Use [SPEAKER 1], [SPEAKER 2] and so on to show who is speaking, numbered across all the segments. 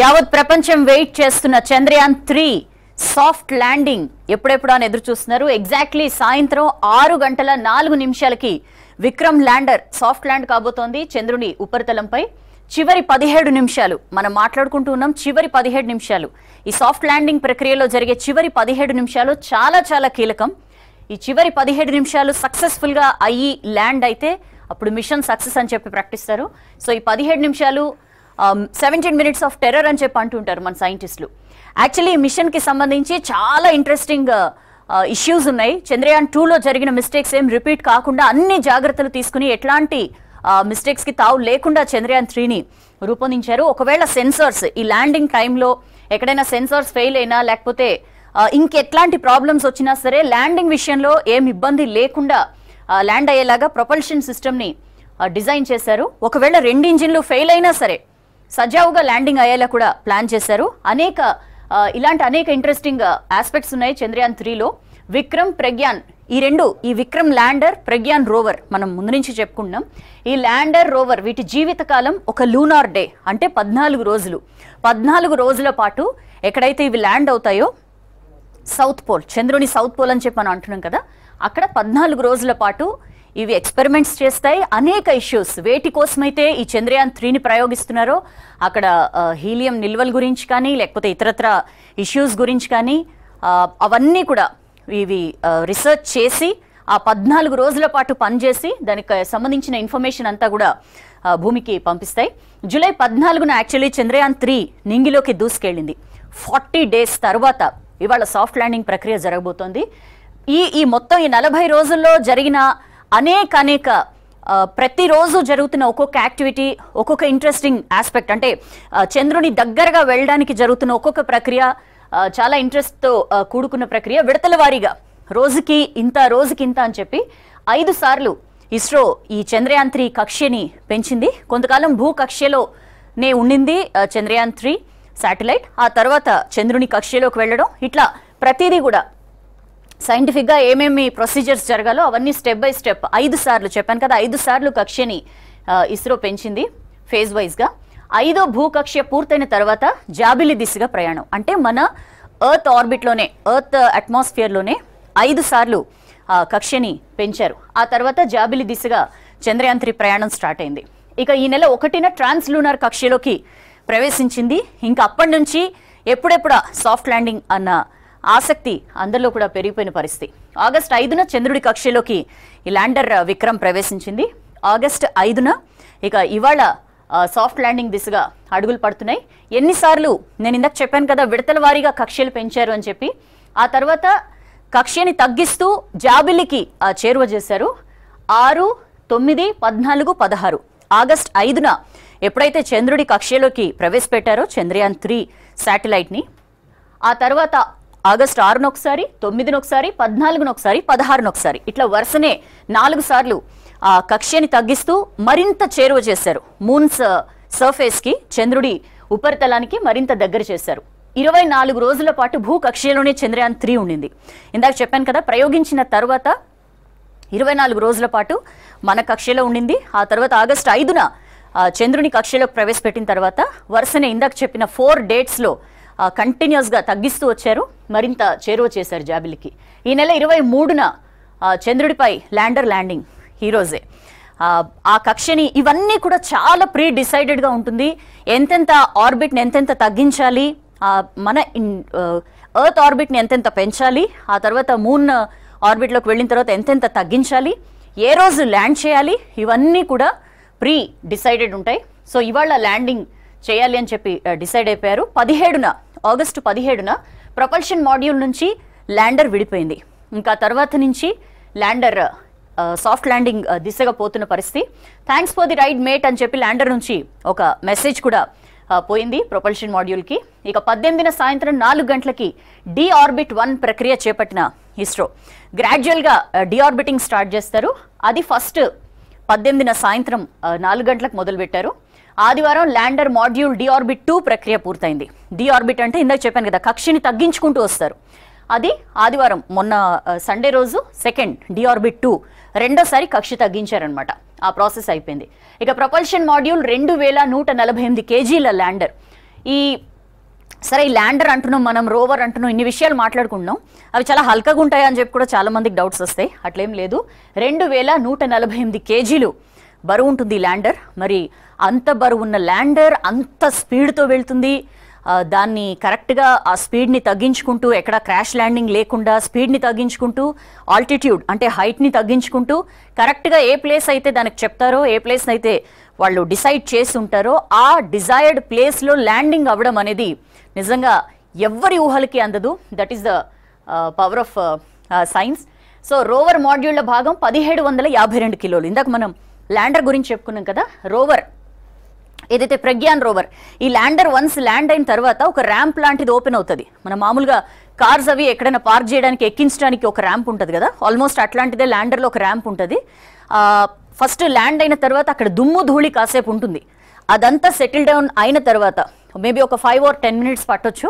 [SPEAKER 1] యావత్ ప్రపంచం వెయిట్ చేస్తున్న చంద్రయాన్ త్రీ సాఫ్ట్ ల్యాండింగ్ ఎప్పుడెప్పుడు అని ఎదురు చూస్తున్నారు. ఎగ్జాక్ట్లీ సాయంత్రం ఆరు గంటల నాలుగు నిమిషాలకి విక్రమ్ ల్యాండర్ సాఫ్ట్ ల్యాండ్ కాబోతోంది చంద్రుని ఉపరితలంపై. చివరి పదిహేడు నిమిషాలు మనం మాట్లాడుకుంటూ ఉన్నాం. చివరి పదిహేడు నిమిషాలు. ఈ సాఫ్ట్ ల్యాండింగ్ ప్రక్రియలో జరిగే చివరి పదిహేడు నిమిషాలు చాలా చాలా కీలకం. ఈ చివరి పదిహేడు నిమిషాలు సక్సెస్ఫుల్గా అయ్యి ల్యాండ్ అయితే అప్పుడు మిషన్ సక్సెస్ అని చెప్పి ప్రకటిస్తారు సో ఈ పదిహేడు నిమిషాలు సెవెంటీన్ మినిట్స్ ఆఫ్ టెర్రర్ అని చెప్పి అంటుంటారు మన సైంటిస్టులు యాక్చువల్లీ ఈ సంబంధించి చాలా ఇంట్రెస్టింగ్ ఇష్యూస్ uh, uh, ఉన్నాయి. చంద్రయాన్ టూలో జరిగిన మిస్టేక్స్ ఏం రిపీట్ కాకుండా అన్ని జాగ్రత్తలు తీసుకుని ఎట్లాంటి uh, మిస్టేక్స్కి తావు లేకుండా చంద్రయాన్ త్రీని రూపొందించారు. ఒకవేళ సెన్సర్స్ ఈ ల్యాండింగ్ టైంలో ఎక్కడైనా సెన్సర్స్ ఫెయిల్ అయినా లేకపోతే ఇంకెట్లాంటి ప్రాబ్లమ్స్ వచ్చినా సరే ల్యాండింగ్ విషయంలో ఏం ఇబ్బంది లేకుండా ల్యాండ్ అయ్యేలాగా ప్రొపల్షన్ సిస్టమ్ని డిజైన్ చేశారు. ఒకవేళ రెండు ఇంజిన్లు ఫెయిల్ అయినా సరే సజావుగా ల్యాండింగ్ అయ్యేలా కూడా ప్లాన్ చేశారు. అనేక ఇలాంటి అనేక ఇంట్రెస్టింగ్ ఆస్పెక్ట్స్ ఉన్నాయి చంద్రయాన్ త్రీలో. విక్రమ్ ప్రగ్యాన్ ఈ రెండు ఈ విక్రమ్ ల్యాండర్ ప్రగ్యాన్ రోవర్ మనం ముందు నుంచి చెప్పుకుంటున్నాం. ఈ ల్యాండర్ రోవర్ వీటి జీవితకాలం ఒక లూనార్ డే అంటే పద్నాలుగు రోజులు. పద్నాలుగు రోజుల పాటు ఎక్కడైతే ఇవి ల్యాండ్ అవుతాయో సౌత్ పోల్ చంద్రుని సౌత్ పోల్ అని చెప్పి మనం అంటున్నాం కదా అక్కడ పద్నాలుగు రోజుల పాటు ఇవి ఎక్స్పెరిమెంట్స్ చేస్తాయి. అనేక ఇష్యూస్. వేటి కోసమైతే ఈ చంద్రయాన్ త్రీని ప్రయోగిస్తున్నారో అక్కడ హీలియం నిల్వల గురించి కానీ లేకపోతే ఇతరత్ర ఇష్యూస్ గురించి కానీ అవన్నీ కూడా ఇవి రీసెర్చ్ చేసి ఆ పద్నాలుగు రోజుల పాటు పనిచేసి దానికి సంబంధించిన ఇన్ఫర్మేషన్ అంతా కూడా భూమికి పంపిస్తాయి. జూలై పద్నాలుగున యాక్చువల్లీ చంద్రయాన్ త్రీ నింగిలోకి దూసుకెళ్ళింది. ఫార్టీ డేస్ తర్వాత ఇవాళ సాఫ్ట్ ల్యాండింగ్ ప్రక్రియ జరగబోతోంది. ఈ ఈ మొత్తం ఈ నలభై రోజుల్లో జరిగిన అనేక అనేక ప్రతిరోజు జరుగుతున్న ఒక్కొక్క యాక్టివిటీ ఒక్కొక్క ఇంట్రెస్టింగ్ ఆస్పెక్ట్. అంటే చంద్రుని దగ్గరగా వెళ్ళడానికి జరుగుతున్న ఒక్కొక్క ప్రక్రియ చాలా ఇంట్రెస్ట్తో కూడుకున్న ప్రక్రియ విడతల వారీగా. రోజుకి ఇంత రోజుకి ఇంత అని చెప్పి ఐదు సార్లు ఇస్రో ఈ చంద్రయాన్ త్రీ కక్ష్యని పెంచింది. కొంతకాలం భూ కక్ష్యలోనే ఉండింది చంద్రయాన్ త్రీ శాటిలైట్. ఆ తర్వాత చంద్రుని కక్ష్యలోకి వెళ్ళడం. ఇట్లా ప్రతిదీ కూడా సైంటిఫిక్గా ఏమేమి ప్రొసీజర్స్ జరగాలో అవన్నీ స్టెప్ బై స్టెప్ ఐదు సార్లు చెప్పాను కదా ఐదు సార్లు కక్ష్యని ఇస్రో పెంచింది ఫేజ్ వైజ్గా ఐదో భూకక్ష పూర్తయిన తర్వాత జాబిలి దిశగా ప్రయాణం. అంటే మన ఎర్త్ ఆర్బిట్లోనే ఎర్త్ అట్మాస్ఫియర్లోనే ఐదు సార్లు కక్ష్యని పెంచారు. ఆ తర్వాత జాబిలి దిశగా చంద్రయాన్ త్రీ ప్రయాణం స్టార్ట్ అయింది. ఇక ఈ నెల ఒకటిన ట్రాన్స్ లూనార్ కక్ష్యలోకి ప్రవేశించింది. ఇంకా అప్పటి నుంచి ఎప్పుడెప్పుడా సాఫ్ట్ ల్యాండింగ్ అన్న ఆసక్తి అందరిలో కూడా పెరిగిపోయిన పరిస్థితి. ఆగస్ట్ ఐదున చంద్రుడి కక్షలోకి ఈ ల్యాండర్ విక్రమ్ ప్రవేశించింది. ఆగస్ట్ ఐదున ఇక ఇవాళ సాఫ్ట్ ల్యాండింగ్ దిశగా అడుగులు పడుతున్నాయి. ఎన్నిసార్లు నేను ఇందాక చెప్పాను కదా విడతల వారీగా కక్షలు పెంచారు అని చెప్పి. ఆ తర్వాత కక్ష్యని తగ్గిస్తూ జాబిలికి చేరువ చేశారు. ఆరు తొమ్మిది పద్నాలుగు పదహారు. ఆగస్ట్ ఐదున ఎప్పుడైతే చంద్రుడి కక్షలోకి ప్రవేశపెట్టారో చంద్రయాన్ త్రీ శాటిలైట్ని. ఆ తర్వాత ఆగస్ట్ ఆరున ఒకసారి తొమ్మిదిన ఒకసారి పద్నాలుగున ఒకసారి పదహారున ఒకసారి. ఇట్లా వరుసనే నాలుగు సార్లు ఆ కక్ష్యని తగ్గిస్తూ మరింత చేరువ చేశారు. మూన్స్ సర్ఫేస్కి uh, చంద్రుడి ఉపరితలానికి మరింత దగ్గర చేశారు. ఇరవై నాలుగు రోజుల పాటు భూ కక్షలోనే చంద్రయాన్ త్రీ ఉండింది. ఇందాక చెప్పాను కదా ప్రయోగించిన తర్వాత ఇరవై నాలుగు రోజుల పాటు మన కక్షలో ఉండింది. ఆ తర్వాత ఆగస్టు ఐదున చంద్రుని కక్షలోకి ప్రవేశపెట్టిన తర్వాత వరుసనే ఇందాక చెప్పిన ఫోర్ డేట్స్లో కంటిన్యూస్గా తగ్గిస్తూ వచ్చారు. మరింత చేరువ చేశారు జాబిలికి ఈ నెల ఇరవై మూడున చంద్రుడిపై ల్యాండర్ ల్యాండింగ్ ఈరోజే ఆ, కక్షని ఇవన్నీ కూడా చాలా ప్రీ డిసైడెడ్గా ఉంటుంది. ఎంతెంత ఆర్బిట్ని ఎంతెంత తగ్గించాలి? మన ఎర్త్ ఆర్బిట్ని ఎంతెంత పెంచాలి? ఆ తర్వాత మూన్ ఆర్బిట్లోకి వెళ్ళిన తర్వాత ఎంతెంత తగ్గించాలి? ఏ రోజు ల్యాండ్ చేయాలి? ఇవన్నీ కూడా ప్రీ డిసైడెడ్ ఉంటాయి. సో ఇవాళ ల్యాండింగ్ చేయాలి అని చెప్పి డిసైడ్ అయిపోయారు. పదిహేడున ఆగస్టు పదిహేడున ప్రపల్షన్ మాడ్యూల్ నుంచి ల్యాండర్ విడిపోయింది. ఇంకా తర్వాత నుంచి ల్యాండర్ సాఫ్ట్ ల్యాండింగ్ దిశగా పోతున్న పరిస్థితి. Thanks for the ride mate అని చెప్పి ల్యాండర్ నుంచి ఒక మెసేజ్ కూడా పోయింది ప్రొపల్షన్ మాడ్యూల్కి ఇక పద్దెనిమిదిన సాయంత్రం నాలుగు గంటలకి డి ఆర్బిట్ వన్ ప్రక్రియ చేపట్టిన ఇస్రో. గ్రాడ్యువల్గా డి ఆర్బిటింగ్ స్టార్ట్ చేస్తారు. అది ఫస్ట్ పద్దెనిమిదిన సాయంత్రం నాలుగు గంటలకు మొదలుపెట్టారు. ఆదివారం ల్యాండర్ మాడ్యూల్ డిఆర్బిట్ టూ ప్రక్రియ పూర్తయింది. డిఆర్బిట్ అంటే ఇందాక చెప్పాను కదా కక్షిని తగ్గించుకుంటూ వస్తారు. అది ఆదివారం మొన్న సండే రోజు సెకండ్ డిఆర్బిట్ టూ రెండోసారి కక్ష తగ్గించారనమాట ఆ ప్రాసెస్ అయిపోయింది. ఇక ప్రపల్షన్ మాడ్యూల్ రెండు వేల నూట నలభై ఎనిమిది కేజీల ల్యాండర్. ఈ సరే ఈ ల్యాండర్ అంటున్నాం మనం రోవర్ అంటున్నాం ఇన్ని విషయాలు మాట్లాడుకుంటున్నాం. అవి చాలా హల్కగా ఉంటాయని చెప్పి కూడా చాలామందికి డౌట్స్ వస్తాయి. అట్లేం లేదు. రెండు వేల నూట నలభై ఎనిమిది కేజీలు బరువు ఉంటుంది ల్యాండర్. మరి అంత బరువు ఉన్న ల్యాండర్ అంత స్పీడ్తో వెళ్తుంది. దాన్ని కరెక్ట్గా ఆ స్పీడ్ని తగ్గించుకుంటూ ఎక్కడ క్రాష్ ల్యాండింగ్ లేకుండా స్పీడ్ని తగ్గించుకుంటూ ఆల్టిట్యూడ్ అంటే హైట్ని తగ్గించుకుంటూ కరెక్ట్గా ఏ ప్లేస్ అయితే దానికి చెప్తారో ఏ ప్లేస్ అయితే వాళ్ళు డిసైడ్ చేసి ఉంటారో ఆ డిజైర్డ్ ప్లేస్లో ల్యాండింగ్ అవ్వడం అనేది నిజంగా ఎవ్వరి ఊహలకి అందదు. That is the power of science so rover మాడ్యూళ్ళ భాగం పదిహేడు వందల యాభై రెండు కిలోలు. ఇందాక మనం ల్యాండర్ గురించి చెప్పుకున్నాం కదా రోవర్. ఏదైతే ప్రజ్ఞాన్ రోవర్ ఈ ల్యాండర్ వన్స్ ల్యాండ్ అయిన తర్వాత ఒక ర్యాంప్ లాంటిది ఓపెన్ అవుతుంది. మన మామూలుగా కార్స్ అవి ఎక్కడైనా పార్క్ చేయడానికి ఎక్కించడానికి ఒక ర్యాంప్ ఉంటుంది కదా. ఆల్మోస్ట్ అట్లాంటిదే ల్యాండర్లో ఒక ర్యాంప్ ఉంటుంది. ఫస్ట్ ల్యాండ్ అయిన తర్వాత అక్కడ దుమ్ము ధూళి కాసేపు ఉంటుంది. అదంతా సెటిల్ డౌన్ అయిన తర్వాత మేబీ ఒక ఫైవ్ ఆర్ టెన్ మినిట్స్ పట్టొచ్చు.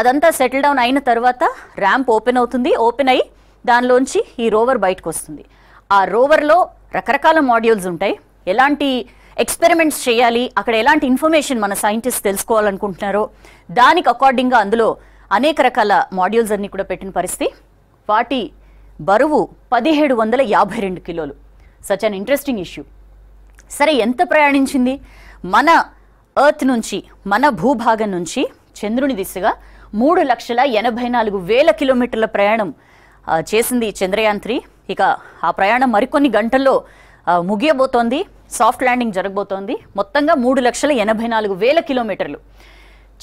[SPEAKER 1] అదంతా సెటిల్ డౌన్ అయిన తర్వాత ర్యాంప్ ఓపెన్ అవుతుంది. ఓపెన్ అయ్యి దానిలోంచి ఈ రోవర్ బయటకు వస్తుంది. ఆ రోవర్లో రకరకాల మాడ్యూల్స్ ఉంటాయి. ఎలాంటి ఎక్స్పెరిమెంట్స్ చేయాలి? అక్కడ ఎలాంటి ఇన్ఫర్మేషన్ మన సైంటిస్ట్ తెలుసుకోవాలనుకుంటున్నారో దానికి అకార్డింగ్గా అందులో అనేక రకాల మాడ్యూల్స్ అన్ని కూడా పెట్టిన పరిస్థితి. వాటి బరువు పదిహేడు వందల యాభై రెండు కిలోలు. Such an interesting issue. సరే ఎంత ప్రయాణించింది? మన ఎర్త్ నుంచి మన భూభాగం నుంచి చంద్రుని దిశగా మూడు లక్షల ఎనభై నాలుగు వేల కిలోమీటర్ల ప్రయాణం చేసింది చంద్రయాన్ త్రీ. ఇక ఆ ప్రయాణం మరికొన్ని గంటల్లో ముగియబోతోంది. సాఫ్ట్ ల్యాండింగ్ జరగబోతోంది. మొత్తంగా మూడు లక్షల ఎనభై నాలుగు వేల కిలోమీటర్లు.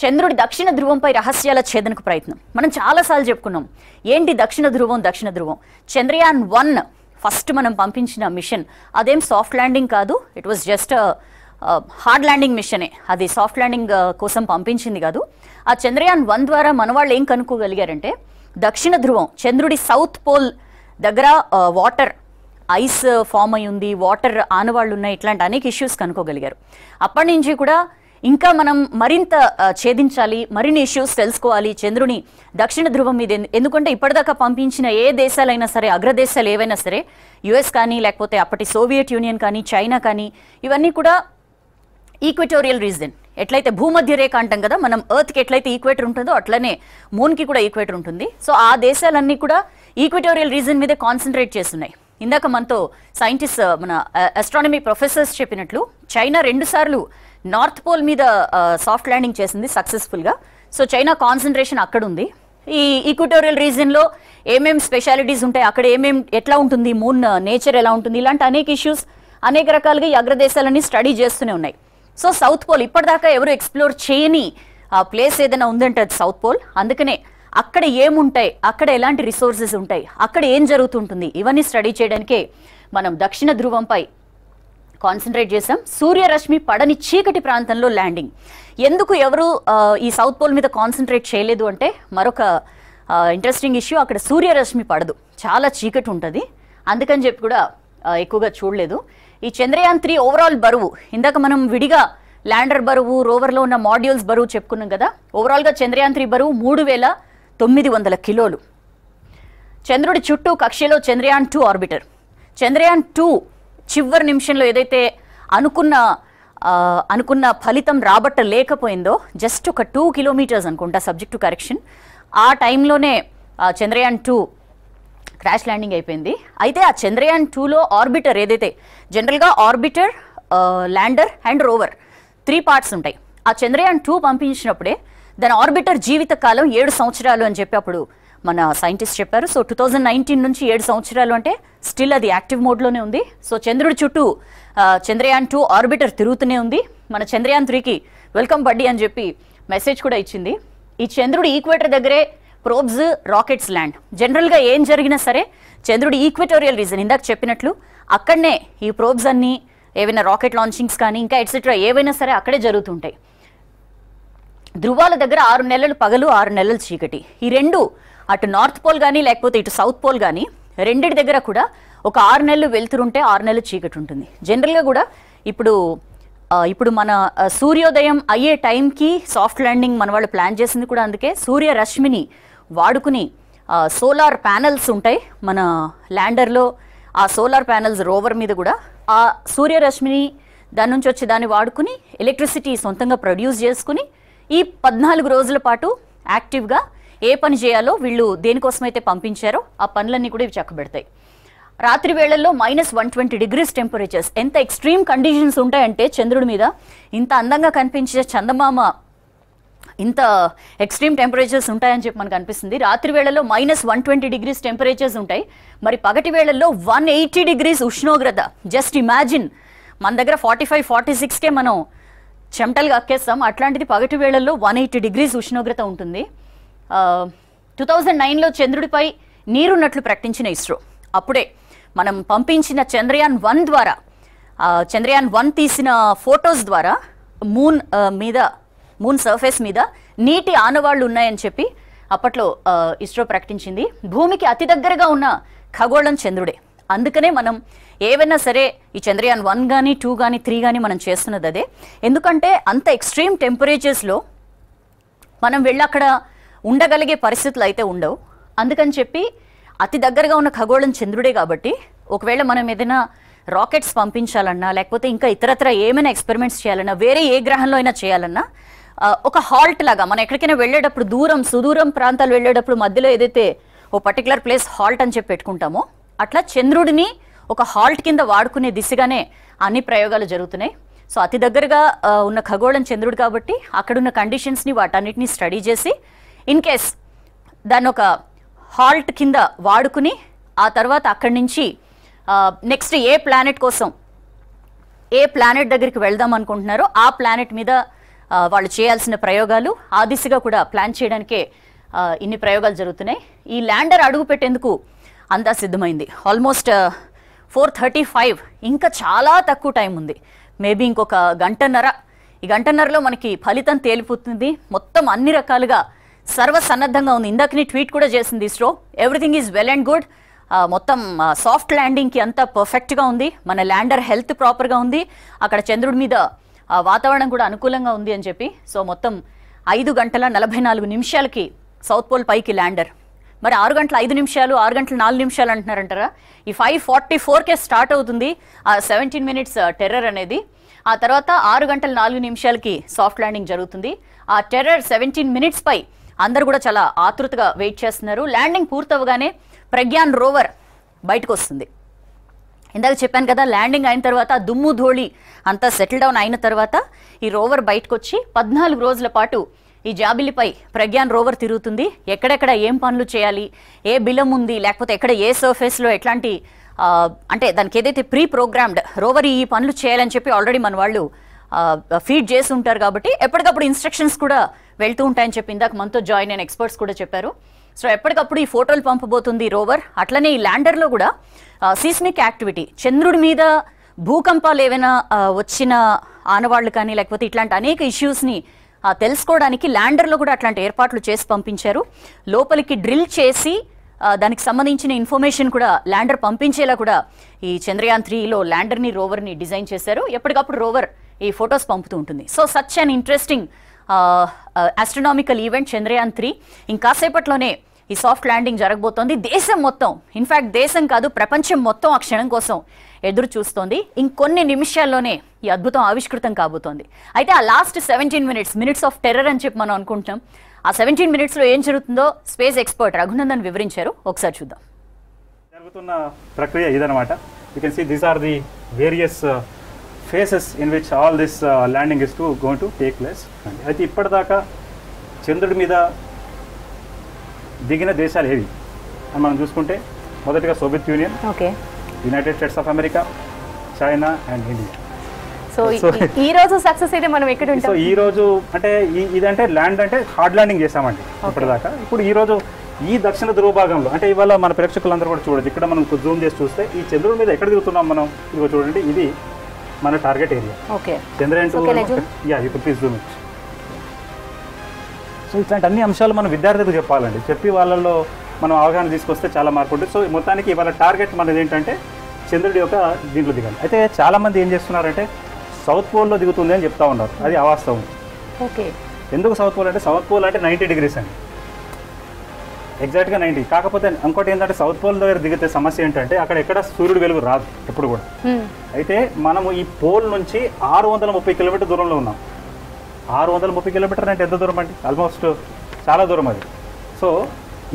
[SPEAKER 1] చంద్రుడి దక్షిణ ధ్రువంపై రహస్యాల ఛేదనకు ప్రయత్నం. మనం చాలాసార్లు చెప్పుకున్నాం ఏంటి దక్షిణ ధ్రువం దక్షిణ ధ్రువం? చంద్రయాన్ వన్ ఫస్ట్ మనం పంపించిన మిషన్. అదేం సాఫ్ట్ ల్యాండింగ్ కాదు it was just hard landing మిషనే అది సాఫ్ట్ ల్యాండింగ్ కోసం పంపించింది కాదు. ఆ చంద్రయాన్ వన్ ద్వారా మన వాళ్ళు ఏం కనుక్కోగలిగారంటే దక్షిణ ధ్రువం చంద్రుడి సౌత్ పోల్ దగ్గర వాటర్ ఐస్ ఫామ్ అయి ఉంది వాటర్ ఆనవాళ్ళు ఉన్నాయి ఇట్లాంటి అనేక ఇష్యూస్ కనుక్కోగలిగారు. అప్పటి నుంచి కూడా ఇంకా మనం మరింత ఛేదించాలి మరిన్ని ఇష్యూస్ తెలుసుకోవాలి చంద్రుని దక్షిణ ధ్రువం మీద ఎందుకంటే ఇప్పటిదాకా పంపించిన ఏ దేశాలైనా సరే అగ్రదేశాలు ఏవైనా సరే యుఎస్ కానీ లేకపోతే అప్పటి సోవియట్ యూనియన్ కానీ చైనా కానీ ఇవన్నీ కూడా ఈక్వెటోరియల్ రీజన్. ఎట్లయితే భూమధ్య రేఖ అంటాం కదా మనం ఎర్త్కి ఎట్లయితే ఈక్వేటర్ ఉంటుందో అట్లనే మూన్కి కూడా ఈక్వేటర్ ఉంటుంది. సో ఆ దేశాలన్నీ కూడా ఈక్విటోరియల్ రీజన్ మీదే కాన్సన్ట్రేట్ చేస్తున్నాయి. ఇందాక మనతో సైంటిస్ట్ uh, మన uh, అస్ట్రానమీ ప్రొఫెసర్స్ చెప్పినట్లు చైనా రెండుసార్లు నార్త్ పోల్ మీద uh, సాఫ్ట్ ల్యాండింగ్ చేసింది సక్సెస్ఫుల్గా సో చైనా కాన్సన్ట్రేషన్ అక్కడ ఉంది ఈ ఈక్విటోరియల్ రీజన్లో ఏమేం స్పెషాలిటీస్ ఉంటాయి? అక్కడ ఏమేం ఎట్లా ఉంటుంది? మూన్ నేచర్ ఎలా ఉంటుంది? ఇలాంటి అనేక ఇష్యూస్ అనేక రకాలుగా ఈ అగ్రదేశాలన్నీ స్టడీ చేస్తూనే ఉన్నాయి. సో సౌత్ పోల్ ఇప్పటిదాకా ఎవరు ఎక్స్ప్లోర్ చేయని ప్లేస్ ఏదైనా ఉందంటే సౌత్ పోల్ అందుకనే అక్కడ ఏముంటాయి? అక్కడ ఎలాంటి రిసోర్సెస్ ఉంటాయి? అక్కడ ఏం జరుగుతుంటుంది? ఇవన్నీ స్టడీ చేయడానికే మనం దక్షిణ ధ్రువంపై కాన్సన్ట్రేట్ చేసాం సూర్యరశ్మి పడని చీకటి ప్రాంతంలో ల్యాండింగ్ ఎందుకు ఎవరు ఈ సౌత్ పోల్ మీద కాన్సన్ట్రేట్ చేయలేదు అంటే మరొక ఇంట్రెస్టింగ్ ఇష్యూ అక్కడ సూర్యరశ్మి పడదు. చాలా చీకటి ఉంటుంది. అందుకని చెప్పి కూడా ఎక్కువగా చూడలేదు. ఈ చంద్రయాన్ త్రీ ఓవరాల్ బరువు ఇందాక మనం విడిగా ల్యాండర్ బరువు రోవర్లో ఉన్న మాడ్యూల్స్ బరువు చెప్పుకున్నాం కదా ఓవరాల్గా చంద్రయాన్ త్రీ బరువు మూడు వేల తొమ్మిది వందల కిలోలు. చంద్రుడి చుట్టూ కక్షలో Chandrayaan two orbiter. Chandrayaan two చివరి నిమిషంలో ఏదైతే అనుకున్న అనుకున్న ఫలితం రాబట్ట లేకపోయిందో జస్ట్ ఒక టూ కిలోమీటర్స్ అనుకుంటా సబ్జెక్ట్ టు కరెక్షన్ ఆ టైంలోనే ఆ, చంద్రయాన్ టూ క్రాష్ ల్యాండింగ్ అయిపోయింది. అయితే ఆ చంద్రయాన్ టూలో ఆర్బిటర్ ఏదైతే జనరల్గా orbiter lander and rover three parts ఉంటాయి. ఆ చంద్రయాన్ టూ పంపించినప్పుడే దాని ఆర్బిటర్ జీవిత కాలం ఏడు సంవత్సరాలు అని చెప్పి అప్పుడు మన సైంటిస్ట్ చెప్పారు. సో టూ థౌజండ్ నైన్టీన్ నుంచి ఏడు సంవత్సరాలు అంటే స్టిల్ అది యాక్టివ్ మోడ్లోనే ఉంది. సో చంద్రుడి చుట్టూ చంద్రయాన్ టూ ఆర్బిటర్ తిరుగుతూనే ఉంది. మన చంద్రయాన్ త్రీకి వెల్కమ్ బడ్డీ అని చెప్పి మెసేజ్ కూడా ఇచ్చింది. ఈ చంద్రుడి ఈక్వేటర్ దగ్గరే ప్రోబ్స్ రాకెట్స్ ల్యాండ్ జనరల్గా ఏం జరిగినా సరే చంద్రుడి ఈక్వెటోరియల్ రీజన్ ఇందాక చెప్పినట్లు అక్కడనే ఈ ప్రోబ్స్ అన్నీ ఏవైనా రాకెట్ లాంచింగ్స్ కానీ ఇంకా ఎట్సెట్రా ఏవైనా సరే అక్కడే జరుగుతుంటాయి ధృవాల దగ్గర ఆరు నెలలు పగలు ఆరు నెలలు చీకటి. ఈ రెండు అటు నార్త్ పోల్ కానీ లేకపోతే ఇటు సౌత్ పోల్ కానీ రెండిటి దగ్గర కూడా ఒక ఆరు నెలలు వెళ్తురుంటే ఆరు నెలలు చీకటి ఉంటుంది జనరల్గా కూడా ఇప్పుడు ఇప్పుడు మన సూర్యోదయం అయ్యే టైంకి సాఫ్ట్ ల్యాండింగ్ మన వాళ్ళు ప్లాన్ చేసింది కూడా అందుకే సూర్యరశ్మిని వాడుకుని సోలార్ ప్యానెల్స్ ఉంటాయి మన ల్యాండర్లో. ఆ సోలార్ ప్యానెల్స్ రోవర్ మీద కూడా ఆ సూర్యరశ్మిని దాని నుంచి వచ్చి దాన్ని వాడుకుని ఎలక్ట్రిసిటీ సొంతంగా ప్రొడ్యూస్ చేసుకుని ఈ పద్నాలుగు రోజుల పాటు యాక్టివ్గా ఏ పని చేయాలో వీళ్ళు దేనికోసమైతే పంపించారో ఆ పనులన్నీ కూడా ఇవి చక్కబెడతాయి. రాత్రి వేళల్లో minus one twenty degrees temperatures ఎంత ఎక్స్ట్రీమ్ కండిషన్స్ ఉంటాయంటే చంద్రుడి మీద ఇంత అందంగా కనిపించే చందమామ ఇంత ఎక్స్ట్రీమ్ టెంపరేచర్స్ ఉంటాయని చెప్పి మనకు అనిపిస్తుంది. రాత్రి వేళల్లో minus one twenty degrees temperatures ఉంటాయి. మరి పగటి వేళల్లో వన్ ఎయిటీ డిగ్రీస్ ఉష్ణోగ్రత. జస్ట్ ఇమాజిన్ మన దగ్గర ఫార్టీ ఫైవ్ ఫార్టీ సిక్స్కే మనం చెమటలుగా అక్కేస్తాం అట్లాంటిది పగటి వేళల్లో వన్ ఎయిటీ డిగ్రీస్ ఉష్ణోగ్రత ఉంటుంది. టూ థౌజండ్ నైన్లో చంద్రుడిపై నీరున్నట్లు ప్రకటించిన ఇస్రో. అప్పుడే మనం పంపించిన చంద్రయాన్ వన్ ద్వారా చంద్రయాన్ వన్ తీసిన ఫొటోస్ ద్వారా మూన్ మీద మూన్ సర్ఫేస్ మీద నీటి ఆనవాళ్ళు ఉన్నాయని చెప్పి అప్పట్లో ఇస్రో ప్రకటించింది. భూమికి అతి దగ్గరగా ఉన్న ఖగోళం చంద్రుడే. అందుకనే మనం ఏవైనా సరే ఈ చంద్రయాన్ వన్ కానీ టూ కానీ త్రీ కానీ మనం చేస్తున్నది అదే. ఎందుకంటే అంత ఎక్స్ట్రీమ్ టెంపరేచర్స్లో మనం వెళ్ళి అక్కడ ఉండగలిగే పరిస్థితులు అయితే ఉండవు. అందుకని చెప్పి అతి దగ్గరగా ఉన్న ఖగోళం చంద్రుడే కాబట్టి ఒకవేళ మనం ఏదైనా రాకెట్స్ పంపించాలన్నా లేకపోతే ఇంకా ఇతరత్ర ఏమైనా ఎక్స్పెరిమెంట్స్ చేయాలన్నా వేరే ఏ గ్రహంలో అయినా చేయాలన్నా ఒక హాల్ట్ లాగా మనం ఎక్కడికైనా వెళ్ళేటప్పుడు దూరం సుదూరం ప్రాంతాలు వెళ్ళేటప్పుడు మధ్యలో ఏదైతే ఓ పర్టికులర్ ప్లేస్ హాల్ట్ అని చెప్పి పెట్టుకుంటామో అట్లా చంద్రుడిని ఒక హాల్ట్ కింద వాడుకునే దిశగానే అన్ని ప్రయోగాలు జరుగుతున్నాయి. సో అతి దగ్గరగా ఉన్న ఖగోళం చంద్రుడు కాబట్టి అక్కడున్న కండిషన్స్ని వాటన్నిటిని స్టడీ చేసి ఇన్ కేస్ దాన్ని ఒక హాల్ట్ కింద వాడుకుని ఆ తర్వాత అక్కడి నుంచి నెక్స్ట్ ఏ ప్లానెట్ కోసం ఏ ప్లానెట్ దగ్గరికి వెళ్దాం అనుకుంటున్నారో ఆ ప్లానెట్ మీద వాళ్ళు చేయాల్సిన ప్రయోగాలు ఆ దిశగా కూడా ప్లాన్ చేయడానికే ఇన్ని ప్రయోగాలు జరుగుతున్నాయి. ఈ ల్యాండర్ అడుగు పెట్టేందుకు అంతా సిద్ధమైంది. ఆల్మోస్ట్ ఫోర్ థర్టీ ఫైవ్ ఇంకా చాలా తక్కువ టైం ఉంది. మేబీ ఇంకొక గంటన్నర. ఈ గంటన్నరలో మనకి ఫలితం తేలిపోతుంది. మొత్తం అన్ని రకాలుగా సర్వసన్నద్ధంగా ఉంది. ఇందాకని ట్వీట్ కూడా చేసింది ISRO everything is well and good మొత్తం సాఫ్ట్ ల్యాండింగ్కి అంతా పర్ఫెక్ట్గా ఉంది. మన ల్యాండర్ హెల్త్ ప్రాపర్గా ఉంది. అక్కడ చంద్రుడి మీద వాతావరణం కూడా అనుకూలంగా ఉంది అని చెప్పి. సో మొత్తం ఐదు గంటల నలభై నాలుగు నిమిషాలకి సౌత్ పోల్ పైకి ల్యాండర్ మరి ఆరు గంటల ఐదు నిమిషాలు ఆరు గంటల నాలుగు నిమిషాలు అంటున్నారంటారా? ఈ ఫైవ్ ఫార్టీ ఫోర్కే స్టార్ట్ అవుతుంది ఆ సెవెంటీన్ మినిట్స్ టెర్రర్ అనేది. ఆ తర్వాత ఆరు గంటల నాలుగు నిమిషాలకి సాఫ్ట్ ల్యాండింగ్ జరుగుతుంది. ఆ టెర్రర్ సెవెంటీన్ మినిట్స్ పై కూడా చాలా ఆతృతగా వెయిట్ చేస్తున్నారు. ల్యాండింగ్ పూర్తవగానే ప్రజ్ఞాన్ రోవర్ బయటకు వస్తుంది ఇందాక చెప్పాను కదా ల్యాండింగ్ అయిన తర్వాత దుమ్ము ధూళి అంతా సెటిల్ డౌన్ అయిన తర్వాత ఈ రోవర్ బయటకు వచ్చి పద్నాలుగు రోజుల పాటు ఈ జాబిలిపై ప్రజ్ఞాన్ రోవర్ తిరుగుతుంది. ఎక్కడెక్కడ ఏం పనులు చేయాలి? ఏ బిలం ఉంది? లేకపోతే ఎక్కడ ఏ సర్ఫేస్లో ఎట్లాంటి అంటే దానికి ఏదైతే ప్రీ ప్రోగ్రామ్డ్ రోవర్ ఈ పనులు చేయాలని చెప్పి ఆల్రెడీ మన వాళ్ళు ఫీడ్ చేసి ఉంటారు కాబట్టి ఎప్పటికప్పుడు ఇన్స్ట్రక్షన్స్ కూడా వెళ్తూ ఉంటాయని చెప్పి ఇందాక మనతో జాయిన్ అయిన ఎక్స్పర్ట్స్ కూడా చెప్పారు. సో ఎప్పటికప్పుడు ఈ ఫోటోలు పంపబోతుంది రోవర్. అట్లనే ఈ ల్యాండర్లో కూడా సీస్మిక్ యాక్టివిటీ చంద్రుడి మీద భూకంపాలు ఏవైనా వచ్చిన ఆనవాళ్ళు కానీ లేకపోతే ఇట్లాంటి అనేక ఇష్యూస్ని తెలుసుకోవడానికి ల్యాండర్లో కూడా అట్లాంటి ఏర్పాట్లు చేసి పంపించారు. లోపలికి డ్రిల్ చేసి దానికి సంబంధించిన ఇన్ఫర్మేషన్ కూడా ల్యాండర్ పంపించేలా కూడా ఈ చంద్రయాన్ త్రీలో ల్యాండర్ని రోవర్ని డిజైన్ చేశారు. ఎప్పటికప్పుడు రోవర్ ఈ ఫొటోస్ పంపుతూ ఉంటుంది. So such an interesting astronomical event Chandrayaan three. ఇంకాసేపట్లోనే ఈ సాఫ్ట్ ల్యాండింగ్ జరగబోతోంది దేశం మొత్తం. ఇన్ఫాక్ట్ దేశం కాదు ప్రపంచం మొత్తం ఆ క్షణం కోసం ఎదురు చూస్తోంది. ఇంకొన్ని నిమిషాల్లోనే ఈ అద్భుతం ఆవిష్కృతం కాబోతోంది. అయితే ఆ last seventeen minutes minutes of terror అని చెప్పి మనం అనుకుంటున్నాం. ఆ సెవెంటీన్ మినిట్స్లో ఏం జరుగుతుందో స్పేస్ ఎక్స్పర్ట్ రఘునందన్ వివరించారు. ఒకసారి చూద్దాం.
[SPEAKER 2] జరుగుతున్న ప్రక్రియ ఇదనమాట you can see these are the various phases in which all this landing is to gone to take place అయితే ఇప్పటిదాకా చంద్రుడి మీద దిగిన దేశాలు ఏవి? అని మనం చూసుకుంటే మొదటిగా Soviet Union
[SPEAKER 3] okay.
[SPEAKER 2] United States of America China and India.
[SPEAKER 3] So ఈ రోజు సక్సెస్ అయితే మనం ఎక్కడ
[SPEAKER 2] సో
[SPEAKER 3] ఉంటాం?
[SPEAKER 2] ఈ రోజు అంటే ఇదంటే ల్యాండ్ అంటే హార్డ్ ల్యాండింగ్ చేసామండి ఇప్పటిదాకా. ఇప్పుడు ఈ రోజు ఈ దక్షిణ ధ్రువ భాగంలో అంటే ఇవాళ మన ప్రేక్షకులందరూ కూడా చూడొచ్చు. ఇక్కడ మనం జూమ్ చేసి చూస్తే ఈ చంద్రుడి మీద ఎక్కడ దిగుతున్నాం మనం? ఇదిగో చూడండి ఇది మన target area.
[SPEAKER 3] Okay.
[SPEAKER 2] Chandrayaan
[SPEAKER 3] zoom?
[SPEAKER 2] Yeah you please zoom so ఇట్లాంటి అన్ని అంశాలు మనం విద్యార్థులకు చెప్పాలండి. చెప్పి వాళ్ళలో మనం అవగాహన తీసుకొస్తే చాలా మార్పు ఉంటుంది. సో మొత్తానికి ఇవాళ టార్గెట్ మనది ఏంటంటే చంద్రుడి యొక్క దీంట్లో దిగాలి. అయితే చాలా మంది ఏం చేస్తున్నారంటే సౌత్ పోల్లో దిగుతుంది అని చెప్తా ఉన్నారు. అది అవాస్తవం.
[SPEAKER 3] ఓకే.
[SPEAKER 2] ఎందుకు సౌత్ పోల్ అంటే సౌత్ పోల్ అంటే నైంటీ డిగ్రీస్ అండి. ఎగ్జాక్ట్గా నైంటీ. కాకపోతే ఇంకోటి ఏంటంటే సౌత్ పోల్ దగ్గర దిగితే సమస్య ఏంటంటే అక్కడ ఎక్కడ సూర్యుడు వెలుగు రాదు ఎప్పుడు కూడా. అయితే మనము ఈ పోల్ నుంచి ఆరు వందల ముప్పై కిలోమీటర్ దూరంలో ఉన్నాం. ఆరు వందల ముప్పై కిలోమీటర్ అంటే ఎంత దూరం అండి? ఆల్మోస్ట్ చాలా దూరం అది. సో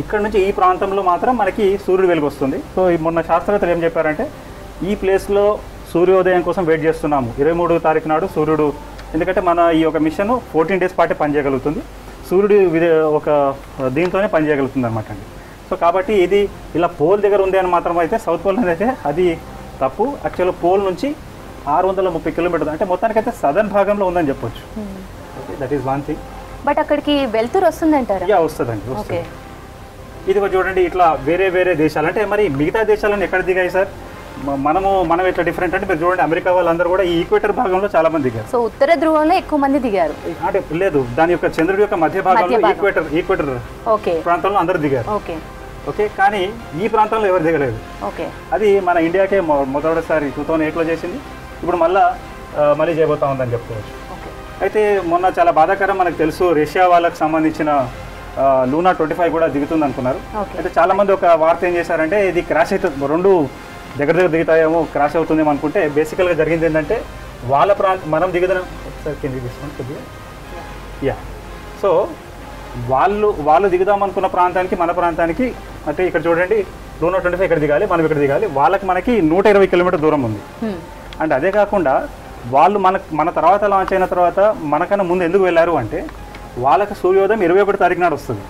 [SPEAKER 2] ఇక్కడ నుంచి ఈ ప్రాంతంలో మాత్రం మనకి సూర్యుడు వెలుగు వస్తుంది. సో మొన్న శాస్త్రవేత్తలు ఏం చెప్పారంటే ఈ ప్లేస్లో సూర్యోదయం కోసం వెయిట్ చేస్తున్నాము. ఇరవై మూడు తారీఖు నాడు సూర్యుడు ఎందుకంటే మన ఈ యొక్క మిషన్ ఫోర్టీన్ డేస్ పాటే పనిచేయగలుగుతుంది. సూర్యుడు విదే ఒక దీంతోనే పనిచేయగలుగుతుంది అనమాట అండి. సో కాబట్టి ఇది ఇలా పోల్ దగ్గర ఉంది అని మాత్రం అయితే సౌత్ పోల్ అనేది అయితే అది తప్పు. యాక్చువల్గా పోల్ నుంచి ఆరు వందల ముప్పై కిలోమీటర్లు అంటే మొత్తానికైతే సదర్న్ భాగంలో ఉందని చెప్పొచ్చు. Hmm. That is one thing
[SPEAKER 3] but అక్కడికి వెళ్తురు వస్తుందంటారా?
[SPEAKER 2] యా వస్తుందండి
[SPEAKER 3] ఓకే
[SPEAKER 2] వస్తుంది ఇది చూడండి ఇట్లా వేరే వేరే దేశాలు అంటే మరి మిగతా దేశాలను ఎక్కడ దిగాయి సార్? మనము మనం ఇట్లా డిఫరెంట్ అంటే మీరు చూడండి అమెరికా వాళ్ళందరూ కూడా ఈ ఈక్వేటర్ భాగంలో చాలా మంది దిగారు.
[SPEAKER 3] సో ఉత్తర ధ్రువంలో ఎక్కువ మంది దిగారు.
[SPEAKER 2] అంటే లేదు దాని యొక్క చంద్రుడి యొక్క మధ్య భాగంలో
[SPEAKER 3] భాగం.
[SPEAKER 2] ఈక్వేటర్ ఈక్వేటర్
[SPEAKER 3] ఓకే
[SPEAKER 2] ప్రాంతంలో అందరూ దిగారు.
[SPEAKER 3] ఓకే
[SPEAKER 2] ఓకే కానీ ఈ ప్రాంతంలో ఎవరు దిగలేదు.
[SPEAKER 3] ఓకే
[SPEAKER 2] అది మన ఇండియాకే మొదటిసారి టూ థౌజండ్ ఎయిట్లో చేసింది. ఇప్పుడు మళ్ళా మళ్ళీ చేయబోతా ఉందని చెప్పుకోవచ్చు. అయితే మొన్న చాలా బాధాకరం మనకు తెలుసు రష్యా వాళ్ళకి సంబంధించిన లూనా ట్వంటీ ఫైవ్ కూడా దిగుతుంది అనుకున్నారు. అయితే చాలా మంది ఒక వార్త ఏం చేశారంటే ఇది క్రాష్ అవుతుంది రెండు దగ్గర దగ్గర దిగుతాయేమో క్రాష్ అవుతుందేమో అనుకుంటే బేసికల్గా జరిగింది ఏంటంటే వాళ్ళ ప్రాంతం మనం దిగుదాం ఒకసారి కిందికి తీసుకోండి కొద్దిగా యా సో వాళ్ళు వాళ్ళు దిగుదాం అనుకున్న ప్రాంతానికి మన ప్రాంతానికి అంటే ఇక్కడ చూడండి లూనా ట్వంటీ ఫైవ్ ఇక్కడ దిగాలి మనం ఇక్కడ దిగాలి వాళ్ళకి మనకి నూట ఇరవై కిలోమీటర్ దూరం ఉంది. అండ్ అదే కాకుండా వాళ్ళు మన మన తర్వాత లాంచ్ అయిన తర్వాత మనకన్నా ముందు ఎందుకు వెళ్ళారు అంటే వాళ్ళకి సూర్యోదయం ఇరవై ఒకటి తారీఖు నాడు వస్తుంది.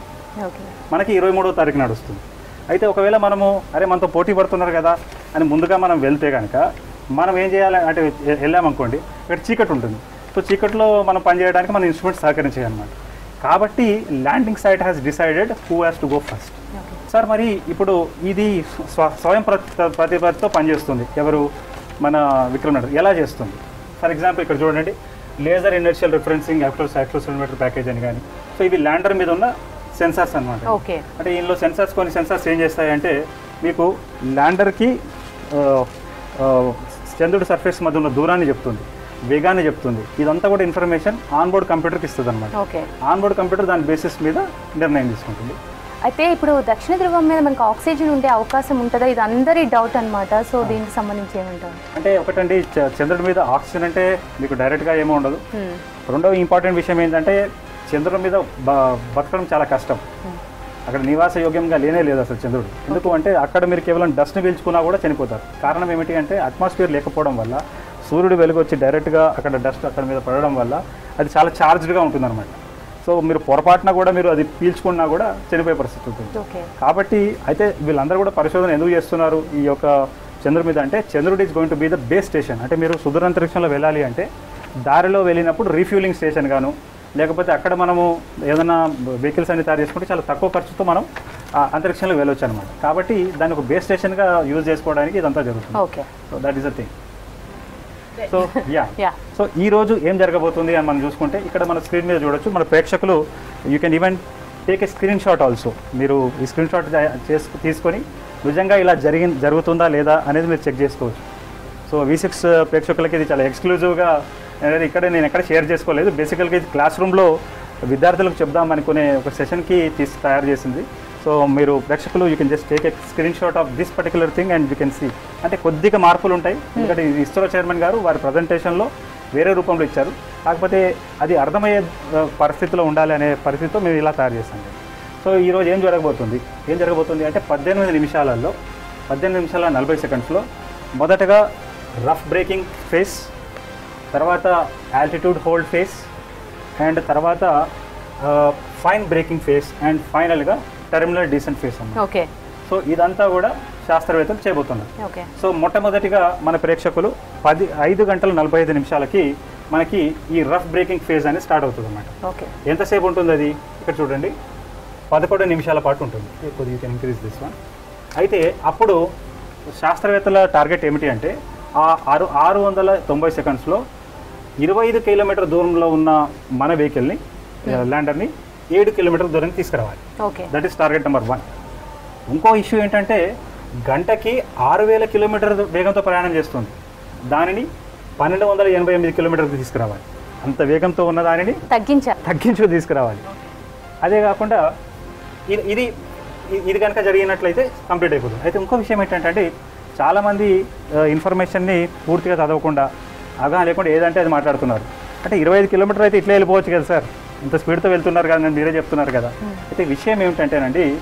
[SPEAKER 2] మనకి ఇరవై మూడో తారీఖు నాడు వస్తుంది. అయితే ఒకవేళ మనము అరే మనతో పోటీ పడుతున్నారు కదా అని ముందుగా మనం వెళ్తే కనుక మనం ఏం చేయాలి అంటే వెళ్ళామనుకోండి ఇక్కడ చీకటి ఉంటుంది. సో చీకట్లో మనం పనిచేయడానికి మన ఇన్స్ట్రుమెంట్స్ సహకరించాయి అనమాట కాబట్టి landing site has decided who has to go first sir మరి ఇప్పుడు ఇది స్వ- స్వయం ప్ర- ప్రతిపత్తితో పనిచేస్తుంది. ఎవరు? మన విక్రమ్ ఎలా చేస్తుంది? ఫర్ ఎగ్జాంపుల్ ఇక్కడ చూడండి లేజర్ ఇనర్షియల్ రిఫరెన్సింగ్ యాక్టోస్ యాక్టోసిలోమీటర్ ప్యాకేజ్ అని కానీ. సో ఇవి ల్యాండర్ మీద ఉన్న సెన్సార్స్ అనమాట
[SPEAKER 3] ఓకే.
[SPEAKER 2] అంటే ఇందులో సెన్సార్స్ కొన్ని సెన్సార్స్ ఏం చేస్తాయంటే మీకు ల్యాండర్కి చంద్రుడి సర్ఫేస్ మధ్య ఉన్న దూరాన్ని చెప్తుంది వేగాన్ని చెప్తుంది. ఇదంతా కూడా ఇన్ఫర్మేషన్ ఆన్బోర్డ్ కంప్యూటర్కి ఇస్తుంది అనమాట
[SPEAKER 3] ఓకే.
[SPEAKER 2] ఆన్బోర్డ్ కంప్యూటర్ దాని బేసిస్ మీద నిర్ణయం తీసుకుంటుంది.
[SPEAKER 3] అయితే ఇప్పుడు దక్షిణ ధ్రువం మీద మనకు ఆక్సిజన్ ఉండే అవకాశం ఉంటుందా? ఇది అందరి డౌట్ అన్నమాట. సో దీనికి సంబంధించి ఏమంటారు
[SPEAKER 2] అంటే ఒకటండి చంద్రుడి మీద ఆక్సిజన్ అంటే మీకు డైరెక్ట్గా ఏమీ ఉండదు. రెండవ ఇంపార్టెంట్ విషయం ఏంటంటే చంద్రుడి మీద బతకడం చాలా కష్టం. అక్కడ నివాస యోగ్యంగా లేనే లేదు అసలు చంద్రుడు. ఎందుకు అంటే అక్కడ మీరు కేవలం డస్ట్ని పీల్చుకున్నా కూడా చనిపోతారు. కారణం ఏమిటి అంటే అట్మాస్ఫియర్ లేకపోవడం వల్ల సూర్యుడు వెలుగు వచ్చి డైరెక్ట్గా అక్కడ డస్ట్ అక్కడ మీద పడడం వల్ల అది చాలా ఛార్జ్డ్గా ఉంటుందన్నమాట. సో మీరు పొరపాటున కూడా మీరు అది పీల్చుకున్నా కూడా చనిపోయే పరిస్థితి ఉంటుంది. కాబట్టి అయితే వీళ్ళందరూ కూడా పరిశోధన ఎందుకు చేస్తున్నారు? ఈ యొక్క చంద్రుడి మీద అంటే చంద్రుడు is going to be the base station అంటే మీరు సుదూరంతరిక్షంలో వెళ్ళాలి అంటే దారిలో వెళ్ళినప్పుడు రీఫ్యూలింగ్ స్టేషన్ గాను లేకపోతే అక్కడ మనము ఏదైనా వెహికల్స్ అన్ని తయారు చేసుకుంటే చాలా తక్కువ ఖర్చుతో మనం ఆ అంతరిక్షంలో వెళ్ళొచ్చు అనమాట కాబట్టి దాన్ని ఒక బేస్ స్టేషన్గా యూజ్ చేసుకోవడానికి ఇదంతా జరుగుతుంది.
[SPEAKER 3] Okay.
[SPEAKER 2] So that is a thing so yeah so ఈ రోజు ఏం జరగబోతుంది అని మనం చూసుకుంటే ఇక్కడ మన స్క్రీన్ మీద చూడొచ్చు. మన ప్రేక్షకులు you can even take a screen shot also మీరు ఈ స్క్రీన్ షాట్ చేసు తీసుకొని నిజంగా ఇలా జరిగి జరుగుతుందా లేదా అనేది మీరు చెక్ చేసుకోవచ్చు. సో వి సిక్స్ ప్రేక్షకులకి ఇది చాలా ఎక్స్క్లూజివ్గా అనేది ఇక్కడ నేను ఎక్కడ షేర్ చేసుకోలేదు. బేసికల్గా ఇది క్లాస్ రూమ్లో విద్యార్థులకు చెప్దాం అనుకునే ఒక సెషన్కి తీసి తయారు చేసింది. సో మీరు ప్రేక్షకులు you can just take a screen shot of this particular thing and you can see అంటే కొద్దిగా మార్పులు ఉంటాయి. ఎందుకంటే ఇది ఇస్రో చైర్మన్ గారు వారి ప్రజెంటేషన్లో వేరే రూపంలో ఇచ్చారు. కాకపోతే అది అర్థమయ్యే పరిస్థితిలో ఉండాలి అనే పరిస్థితితో మేము ఇలా తయారు చేస్తాం సో ఈరోజు ఏం జరగబోతుంది? ఏం జరగబోతుంది అంటే పద్దెనిమిది నిమిషాలలో పద్దెనిమిది నిమిషాల నలభై సెకండ్స్లో మొదటగా రఫ్ బ్రేకింగ్ ఫేస్ తర్వాత ఆల్టిట్యూడ్ హోల్డ్ ఫేస్ అండ్ తర్వాత ఫైన్ బ్రేకింగ్ ఫేస్ అండ్ ఫైనల్గా టెర్మినల్ డీసెంట్ ఫేస్ అన్నమాట.
[SPEAKER 3] ఓకే.
[SPEAKER 2] సో ఇదంతా కూడా శాస్త్రవేత్తలు చేయబోతున్నారు. సో మొట్టమొదటిగా మన ప్రేక్షకులు పది ఐదు గంటల నలభై ఐదు నిమిషాలకి మనకి ఈ రఫ్ బ్రేకింగ్ ఫేజ్ అనేది స్టార్ట్ అవుతుంది అన్నమాట
[SPEAKER 3] ఓకే.
[SPEAKER 2] ఎంతసేపు ఉంటుంది అది? ఇక్కడ చూడండి. పదకొండు నిమిషాల పాటు ఉంటుంది. కొద్దిగా ఇంక్రీజ్ దిస్ వన్ అయితే అప్పుడు శాస్త్రవేత్తల టార్గెట్ ఏమిటి అంటే ఆ ఆరు ఆరు వందల తొంభై సెకండ్స్లో ఇరవై ఐదు కిలోమీటర్ దూరంలో ఉన్న మన వెహికల్ని ల్యాండర్ని ఏడు కిలోమీటర్ దూరం తీసుకురావాలి.
[SPEAKER 3] Okay.
[SPEAKER 2] That is target number one ఇంకో ఇష్యూ ఏంటంటే గంటకి ఆరు వేల కిలోమీటర్ వేగంతో ప్రయాణం చేస్తుంది. దానిని పన్నెండు వందల ఎనభై ఎనిమిది కిలోమీటర్కి తీసుకురావాలి. అంత వేగంతో ఉన్న దానిని
[SPEAKER 3] తగ్గించాలి
[SPEAKER 2] తగ్గించు తీసుకురావాలి. అదే కాకుండా ఇది ఇది ఇది కనుక జరిగినట్లయితే కంప్లీట్ అయిపోతుంది. అయితే ఇంకో విషయం ఏంటంటే చాలామంది ఇన్ఫర్మేషన్ని పూర్తిగా చదవకుండా అగా లేకుండా ఏదంటే అది మాట్లాడుతున్నారు. అంటే ఇరవై ఐదు కిలోమీటర్ అయితే ఇట్లా వెళ్ళిపోవచ్చు కదా సార్. ఇంత స్పీడ్తో వెళ్తున్నారు కదా మీరే చెప్తున్నారు కదా. అయితే విషయం ఏమిటంటేనండి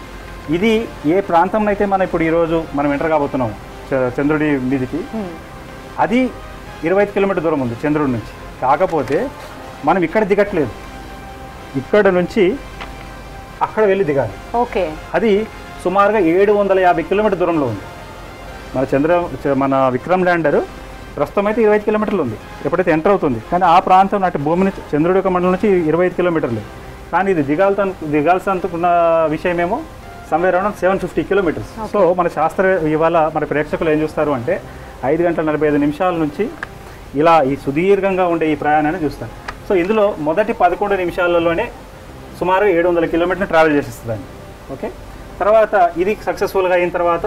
[SPEAKER 2] ఇది ఏ ప్రాంతంలో అయితే మనం ఇప్పుడు ఈరోజు మనం ఎంటర్ కాబోతున్నాం చ- చంద్రుడి మీదికి. అది ఇరవై ఐదు కిలోమీటర్ దూరం ఉంది చంద్రుడి నుంచి. కాకపోతే మనం ఇక్కడ దిగట్లేదు. ఇక్కడ నుంచి అక్కడ వెళ్ళి దిగాలి.
[SPEAKER 3] ఓకే.
[SPEAKER 2] అది సుమారుగా ఏడు వందల యాభై కిలోమీటర్ దూరంలో ఉంది. మన చంద్ర మన విక్రమ్ ల్యాండర్ ప్రస్తుతం అయితే ఇరవై ఐదు కిలోమీటర్లు ఉంది. ఎప్పుడైతే ఎంటర్ అవుతుంది. కానీ ఆ ప్రాంతం నాటి భూమి నుంచి చంద్రుడి యొక్క మండలం నుంచి ఇరవై ఐదు కిలోమీటర్లు. కానీ ఇది దిగాల్త అనుకున్న విషయమేమో somewhere around seven fifty kilometres so మన శాస్త్ర ఇవాళ మన ప్రేక్షకులు ఏం చూస్తారు అంటే ఐదు గంటల నలభై ఐదు నిమిషాల నుంచి ఇలా ఈ సుదీర్ఘంగా ఉండే ఈ ప్రయాణాన్ని చూస్తారు. సో ఇందులో మొదటి పదకొండు నిమిషాలలోనే సుమారు ఏడు వందల కిలోమీటర్లు ట్రావెల్ చేసేస్తుందండి. ఓకే తర్వాత ఇది సక్సెస్ఫుల్గా అయిన తర్వాత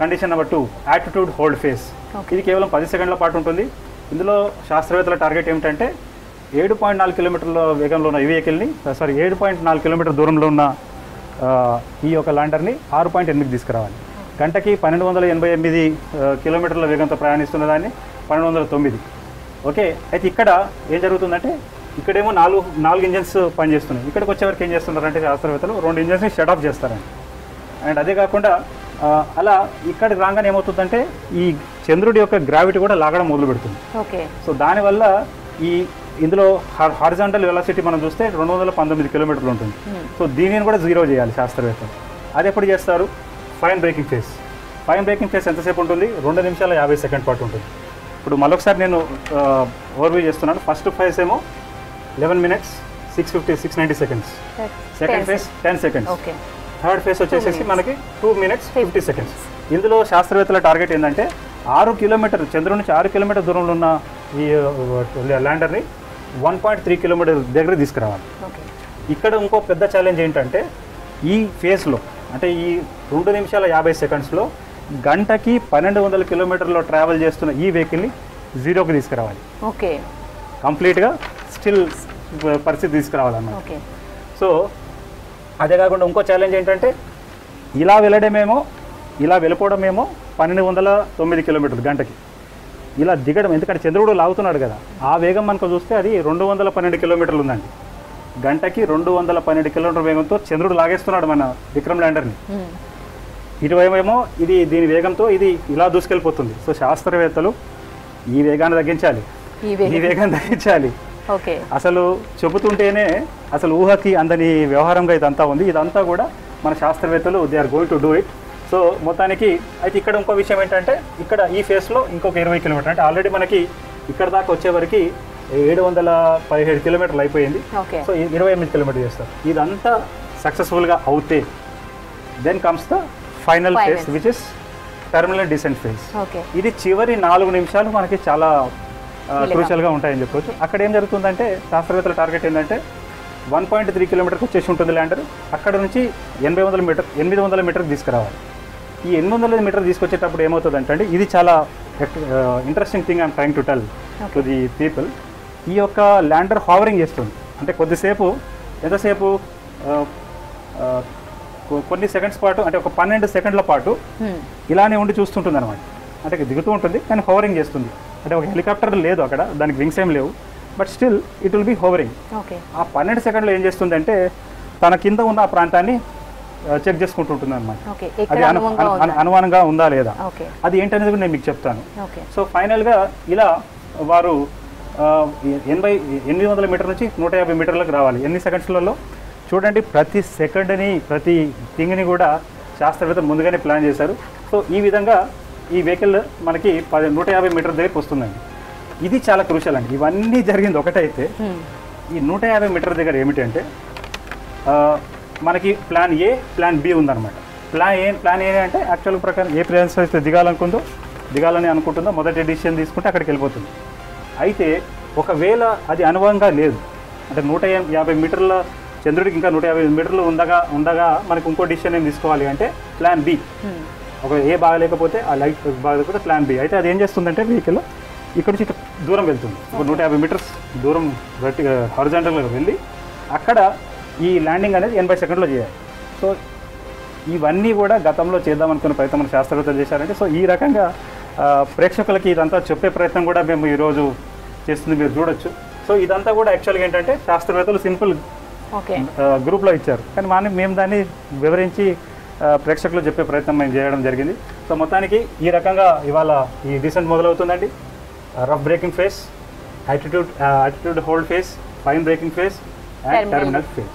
[SPEAKER 2] condition number two attitude hold phase ఇది కేవలం పది సెకండ్ల పాటు ఉంటుంది. ఇందులో శాస్త్రవేత్తల టార్గెట్ ఏమిటంటే ఏడు పాయింట్ నాలుగు కిలోమీటర్ల వేగంలో ఉన్న ఈ వెహికల్ని సారీ ఏడు పాయింట్ నాలుగు కిలోమీటర్ దూరంలో ఉన్న ఈ యొక్క ల్యాండర్ని ఆరు పాయింట్ ఎనిమిది తీసుకురావాలి. గంటకి పన్నెండు వందల ఎనభై ఎనిమిది కిలోమీటర్ల వేగంతో ప్రయాణిస్తున్న దాన్ని పన్నెండు వందల తొమ్మిది. ఓకే అయితే ఇక్కడ ఏం జరుగుతుందంటే ఇక్కడేమో నాలుగు నాలుగు ఇంజన్స్ పనిచేస్తున్నాయి. ఇక్కడికి వచ్చేవరకు ఏం చేస్తున్నారంటే శాస్త్రవేత్తలు రెండు ఇంజన్స్ని షట్ ఆఫ్ చేస్తారండి. అండ్ అదే కాకుండా అలా ఇక్కడికి రాగానే ఏమవుతుందంటే ఈ చంద్రుడి యొక్క గ్రావిటీ కూడా లాగడం మొదలు పెడుతుంది
[SPEAKER 3] ఓకే.
[SPEAKER 2] సో దానివల్ల ఈ ఇందులో హారిజాంటల్ వెలాసిటీ మనం చూస్తే రెండు వందల పంతొమ్మిది కిలోమీటర్లు ఉంటుంది. సో దీనిని కూడా జీరో చేయాలి శాస్త్రవేత్తలు. అది ఎప్పుడు చేస్తారు? Fine braking phase fine braking phase ఎంతసేపు ఉంటుంది? రెండు నిమిషాల యాభై సెకండ్ పాటు ఉంటుంది. ఇప్పుడు మరొకసారి నేను ఓవర్వ్యూ చేస్తున్నాను. ఫస్ట్ ఫేస్ ఏమో eleven minutes six fifty six ninety seconds second phase ten seconds third phase వచ్చేసేసి మనకి టూ మినిట్స్ ఫిఫ్టీ సెకండ్స్. ఇందులో శాస్త్రవేత్తల టార్గెట్ ఏంటంటే ఆరు కిలోమీటర్ చంద్రుడి నుంచి ఆరు కిలోమీటర్ దూరంలో ఉన్న ఈ ల్యాండర్ని వన్ పాయింట్ త్రీ కిలోమీటర్ దగ్గర తీసుకురావాలి.
[SPEAKER 3] ఓకే.
[SPEAKER 2] ఇక్కడ ఇంకో పెద్ద ఛాలెంజ్ ఏంటంటే ఈ ఫేస్లో అంటే ఈ రెండు నిమిషాల యాభై సెకండ్స్లో గంటకి పన్నెండు వందల కిలోమీటర్లో ట్రావెల్ చేస్తున్న ఈ వెహికల్ని జీరోకి తీసుకురావాలి.
[SPEAKER 3] ఓకే.
[SPEAKER 2] కంప్లీట్గా స్టిల్ పరిస్థితి తీసుకురావాలన్నమాట.
[SPEAKER 3] ఓకే.
[SPEAKER 2] సో అదే కాకుండా ఇంకో ఛాలెంజ్ ఏంటంటే ఇలా వెళ్ళడమేమో ఇలా వెళ్ళిపోవడమేమో పన్నెండు వందల తొమ్మిది కిలోమీటర్లు గంటకి. ఇలా దిగడం ఎందుకంటే చంద్రుడు లాగుతున్నాడు కదా ఆ వేగం మనకు చూస్తే అది రెండు వందల పన్నెండు కిలోమీటర్లు ఉందండి. గంటకి రెండు వందల పన్నెండు కిలోమీటర్ వేగంతో చంద్రుడు లాగేస్తున్నాడు మన విక్రమ్ ల్యాండర్ని. ఇటువైపేమో ఇది దీని వేగంతో ఇది ఇలా దూసుకెళ్ళిపోతుంది. సో శాస్త్రవేత్తలు ఈ వేగాన్ని తగ్గించాలి.
[SPEAKER 3] ఈ
[SPEAKER 2] ఈ
[SPEAKER 3] వేగం
[SPEAKER 2] వేగాన్ని తగ్గించాలి. అసలు చెబుతుంటేనే అసలు ఊహకి అందని వ్యవహారంగా ఇదంతా ఉంది. ఇదంతా కూడా మన శాస్త్రవేత్తలు they are going to do it so మొత్తానికి అయితే ఇక్కడ ఇంకో విషయం ఏంటంటే ఇక్కడ ఈ ఫేస్లో ఇంకొక ఇరవై కిలోమీటర్. అంటే ఆల్రెడీ మనకి ఇక్కడ దాకా వచ్చేవరకు ఏడు వందల పదిహేడు కిలోమీటర్లు అయిపోయింది. సో ఇరవై ఎనిమిది కిలోమీటర్ చేస్తారు. ఇదంతా సక్సెస్ఫుల్గా అవుతే then comes the final. Phase which is terminal descent phase ఇది చివరి నాలుగు నిమిషాలు మనకి చాలా. క్రూషియల్గా ఉంటాయని చెప్పొచ్చు. అక్కడ ఏం జరుగుతుందంటే శాస్త్రవేత్తల టార్గెట్ ఏంటంటే వన్ పాయింట్ త్రీ కిలోమీటర్కి వచ్చేసి ఉంటుంది ల్యాండర్ అక్కడ నుంచి ఎనభై వందల మీటర్ ఎనిమిది వందల మీటర్కి తీసుకురావాలి. ఈ ఎనిమిది వందల మీటర్ తీసుకొచ్చేటప్పుడు ఏమవుతుందంటే అండి ఇది చాలా interesting thing I'm trying to tell to the people ఈ యొక్క ల్యాండర్ హావరింగ్ చేస్తుంది. అంటే కొద్దిసేపు ఎంతసేపు కొన్ని సెకండ్స్ పాటు అంటే ఒక పన్నెండు సెకండ్ల పాటు ఇలానే ఉండి చూస్తుంటుంది అనమాట అంటే దిగుతూ ఉంటుంది కానీ హోవరింగ్ చేస్తుంది. అంటే ఒక హెలికాప్టర్ లేదు అక్కడ దానికి వింగ్స్ ఏం లేవు. But still it will be hovering
[SPEAKER 3] okay
[SPEAKER 2] ఆ పన్నెండు సెకండ్లు ఏం చేస్తుందంటే తన కింద ఉన్న ఆ ప్రాంతాన్ని చెక్ చేసుకుంటుంటుంది అనమాట అది అనుమానంగా ఉందా లేదా? అది ఏంటనేది కూడా నేను మీకు చెప్తాను. సో ఫైనల్గా ఇలా వారు ఎనభై ఎనిమిది వందల మీటర్ నుంచి నూట యాభై మీటర్లకు రావాలి. ఎన్ని సెకండ్స్లలో? చూడండి ప్రతి సెకండ్ని ప్రతి థింగ్ని కూడా శాస్త్రవేత్తలు ముందుగానే ప్లాన్ చేశారు. సో ఈ విధంగా ఈ వెహికల్ మనకి పది నూట యాభై మీటర్ దగ్గరికి వస్తుందండి. ఇది చాలా క్రూషల్ అండి. ఇవన్నీ జరిగింది ఒకటైతే ఈ నూట యాభై మీటర్ దగ్గర ఏమిటంటే మనకి ప్లాన్ ఏ ప్లాన్ బి ఉందన్నమాట. ప్లాన్ ఏ ప్లాన్ ఏ అంటే యాక్చువల్ ప్రకారం ఏ ప్లేన్స్ అయితే దిగాలనుకుందో దిగాలని అనుకుంటుందో మొదటి డిసిషన్ తీసుకుంటే అక్కడికి వెళ్ళిపోతుంది. అయితే ఒకవేళ అది అనుభవంగా లేదు అంటే నూట యాభై మీటర్ల చంద్రుడికి ఇంకా నూట యాభై మీటర్లు ఉండగా ఉండగా మనకి ఇంకో డిసిషన్ ఏం తీసుకోవాలి అంటే ప్లాన్ బి ఒక ఏ బాగలేకపోతే ఆ లైట్ బాగలేకపోతే ప్లాన్ బి అయితే అది ఏం చేస్తుందంటే వెహికల్ ఇక్కడ నుంచి దూరం వెళ్తుంది. ఒక నూట యాభై మీటర్స్ దూరం గట్టిగా హారిజాంటల్గా వెళ్ళి అక్కడ ఈ ల్యాండింగ్ అనేది ఎనభై సెకండ్లో చేయాలి. సో ఇవన్నీ కూడా గతంలో చేద్దాం అనుకున్న ప్రయత్నం మన శాస్త్రవేత్తలు చేశారంటే సో ఈ రకంగా ప్రేక్షకులకి ఇదంతా చెప్పే ప్రయత్నం కూడా మేము ఈరోజు చేస్తుంది మీరు చూడొచ్చు. సో ఇదంతా కూడా యాక్చువల్గా ఏంటంటే శాస్త్రవేత్తలు సింపుల్
[SPEAKER 3] ఓకే
[SPEAKER 2] గ్రూప్లో ఇచ్చారు. కానీ మనం మేము దాన్ని వివరించి ప్రేక్షకులు చెప్పే ప్రయత్నం మేము చేయడం జరిగింది. సో మొత్తానికి ఈ రకంగా ఇవాళ ఈ descent మొదలవుతుందండి. Rough braking phase attitude attitude hold phase fine braking phase and. Terminal phase